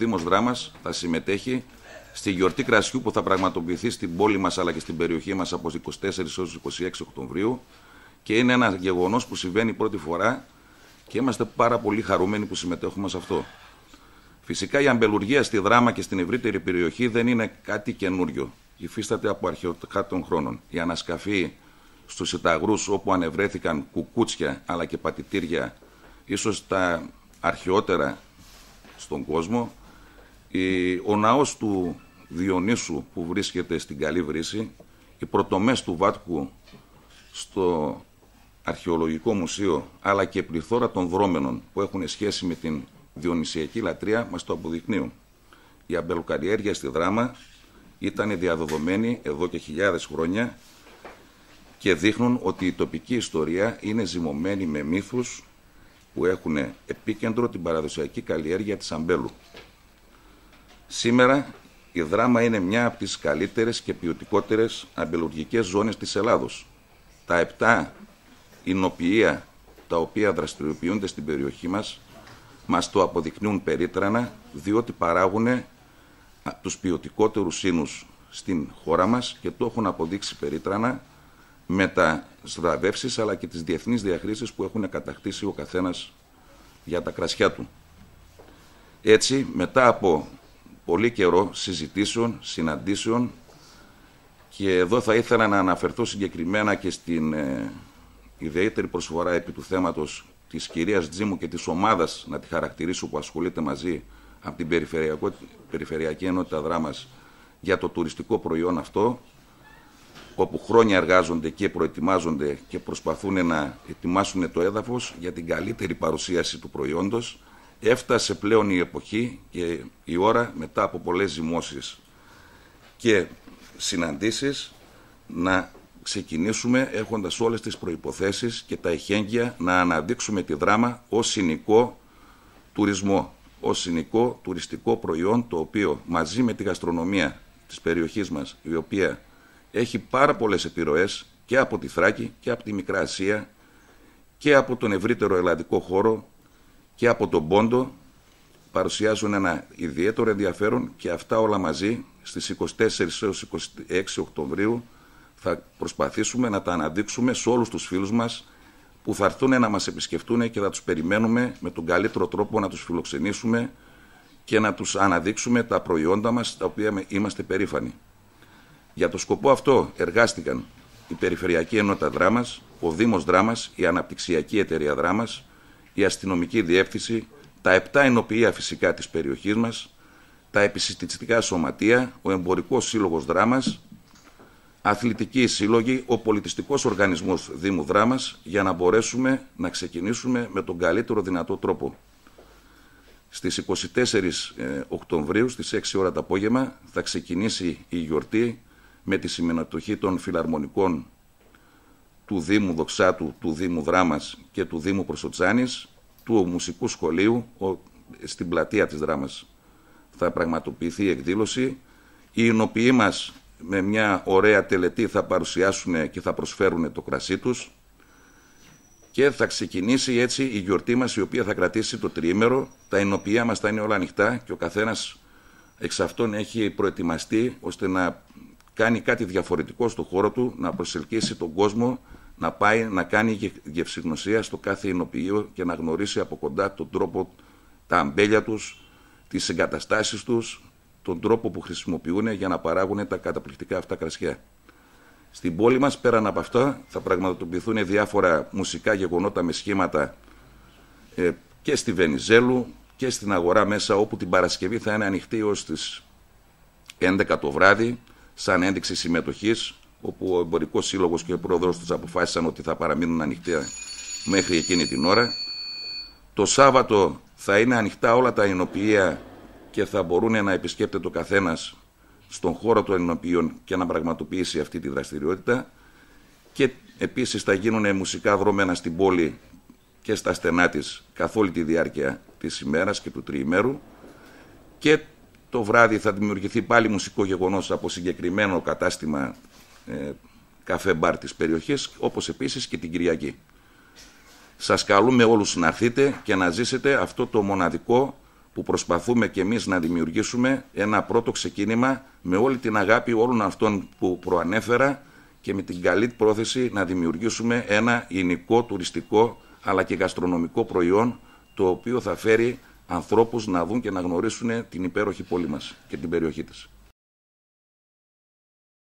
Δήμος Δράμας θα συμμετέχει στη γιορτή κρασιού που θα πραγματοποιηθεί στην πόλη μας αλλά και στην περιοχή μας από 24 έως 26 Οκτωβρίου και είναι ένα γεγονός που συμβαίνει πρώτη φορά και είμαστε πάρα πολύ χαρούμενοι που συμμετέχουμε σε αυτό. Φυσικά η αμπελουργία στη Δράμα και στην ευρύτερη περιοχή δεν είναι κάτι καινούριο. Υφίσταται από αρχαιοτικά των χρόνων. Η ανασκαφή στους Σιταγρούς όπου ανεβρέθηκαν κουκούτσια αλλά και πατητήρια ίσως τα αρχαιότερα στον κόσμο. Ο ναός του Διονύσου που βρίσκεται στην Καλή Βρύση, οι πρωτομές του Βάτκου στο Αρχαιολογικό Μουσείο, αλλά και πληθώρα των δρόμενων που έχουν σχέση με την διονυσιακή λατρεία μας το αποδεικνύουν. Η αμπελοκαλλιέργεια στη Δράμα ήταν διαδεδομένη εδώ και χιλιάδες χρόνια και δείχνουν ότι η τοπική ιστορία είναι ζυμωμένη με μύθους που έχουν επίκεντρο την παραδοσιακή καλλιέργεια της αμπέλου. Σήμερα η Δράμα είναι μια από τις καλύτερες και ποιοτικότερες αμπελουργικές ζώνες της Ελλάδος. Τα επτά εινοποιεία τα οποία δραστηριοποιούνται στην περιοχή μας μας το αποδεικνύουν περίτρανα διότι παράγουν τους ποιοτικότερους ίνους στην χώρα μας και το έχουν αποδείξει περίτρανα με τα σδραβεύσεις αλλά και τις διεθνείς διαχρήσεις που έχουν κατακτήσει ο καθένας για τα κρασιά του. Έτσι, μετά από πολύ καιρό συζητήσεων, συναντήσεων και εδώ θα ήθελα να αναφερθώ συγκεκριμένα και στην ε, ιδιαίτερη προσφορά επί του θέματος της κυρίας Τζίμου και της ομάδας, να τη χαρακτηρίσω, που ασχολείται μαζί από την Περιφερειακή Ενότητα Δράμας για το τουριστικό προϊόν αυτό, όπου χρόνια εργάζονται και προετοιμάζονται και προσπαθούν να ετοιμάσουν το έδαφος για την καλύτερη παρουσίαση του προϊόντος, έφτασε πλέον η εποχή και η ώρα μετά από πολλές ζυμώσεις και συναντήσεις να ξεκινήσουμε έχοντας όλες τις προϋποθέσεις και τα εχέγγυα να αναδείξουμε τη δράμα ως συνικό τουρισμό, ως συνικό τουριστικό προϊόν το οποίο μαζί με τη γαστρονομία της περιοχής μας η οποία έχει πάρα πολλές επιρροές και από τη Θράκη και από τη Μικρά Ασία και από τον ευρύτερο ελλαδικό χώρο και από τον Πόντο παρουσιάζουν ένα ιδιαίτερο ενδιαφέρον και αυτά όλα μαζί στις 24 έως 26 Οκτωβρίου θα προσπαθήσουμε να τα αναδείξουμε σε όλους τους φίλους μας που θα έρθουν να μας επισκεφτούν και θα τους περιμένουμε με τον καλύτερο τρόπο να τους φιλοξενήσουμε και να τους αναδείξουμε τα προϊόντα μας τα οποία είμαστε περήφανοι. Για το σκοπό αυτό εργάστηκαν η Περιφερειακή Ενότητα Δράμας, ο Δήμος Δράμας, η Αναπτυξιακή Εταιρεία Δράμας, η Αστυνομική Διεύθυνση, τα επτά ενοποιεία φυσικά της περιοχής μας, τα επισητιστικά σωματεία, ο Εμπορικός Σύλλογος Δράμας, αθλητικοί σύλλογοι, ο πολιτιστικός οργανισμός Δήμου Δράμας για να μπορέσουμε να ξεκινήσουμε με τον καλύτερο δυνατό τρόπο. Στις 24 ε, Οκτωβρίου, στις 6 ώρα το απόγευμα, θα ξεκινήσει η γιορτή με τη συμμετοχή των φιλαρμονικών του Δήμου Δοξάτου, του Δήμου Δράμας και του Δήμου Προσοτσάνης, του Μουσικού Σχολείου, στην πλατεία της Δράμας θα πραγματοποιηθεί η εκδήλωση. Οι εινοποιοί μας με μια ωραία τελετή θα παρουσιάσουν και θα προσφέρουν το κρασί τους και θα ξεκινήσει έτσι η γιορτή μας η οποία θα κρατήσει το τριήμερο. Τα εινοποιεία μας θα είναι όλα ανοιχτά και ο καθένας εξ αυτών έχει προετοιμαστεί ώστε να κάνει κάτι διαφορετικό στο χώρο του, να προσελκύσει τον κόσμο, να πάει να κάνει γευσηγνωσία στο κάθε εινοποιείο και να γνωρίσει από κοντά τον τρόπο, τα αμπέλια τους, τις εγκαταστάσεις τους, τον τρόπο που χρησιμοποιούν για να παράγουν τα καταπληκτικά αυτά κρασιά. Στην πόλη μας, πέραν από αυτά, θα πραγματοποιηθούν διάφορα μουσικά γεγονότα με σχήματα ε, και στη Βενιζέλου και στην αγορά μέσα, όπου την Παρασκευή θα είναι ανοιχτή ως τις 11 το βράδυ, σαν ένδειξη συμμετοχής, όπου ο Εμπορικός Σύλλογος και ο Πρόεδρος τους αποφάσισαν ότι θα παραμείνουν ανοιχτοί μέχρι εκείνη την ώρα. Το Σάββατο θα είναι ανοιχτά όλα τα ενοποιεία και θα μπορούν να επισκέπτεται ο καθένας στον χώρο των ενοποιείων και να πραγματοποιήσει αυτή τη δραστηριότητα και επίσης θα γίνουν μουσικά δρόμενα στην πόλη και στα στενά της καθ' όλη τη διάρκεια της ημέρας και του τριημέρου και το βράδυ θα δημιουργηθεί πάλι μουσικό γεγονός από συγκεκριμένο κατάστημα ε, καφέ μπαρ της περιοχής όπως επίσης και την Κυριακή. Σας καλούμε όλους να έρθετε και να ζήσετε αυτό το μοναδικό που προσπαθούμε και εμείς να δημιουργήσουμε ένα πρώτο ξεκίνημα με όλη την αγάπη όλων αυτών που προανέφερα και με την καλή πρόθεση να δημιουργήσουμε ένα υλικό, τουριστικό αλλά και γαστρονομικό προϊόν το οποίο θα φέρει ανθρώπους να δουν και να γνωρίσουν την υπέροχη πόλη μας και την περιοχή της.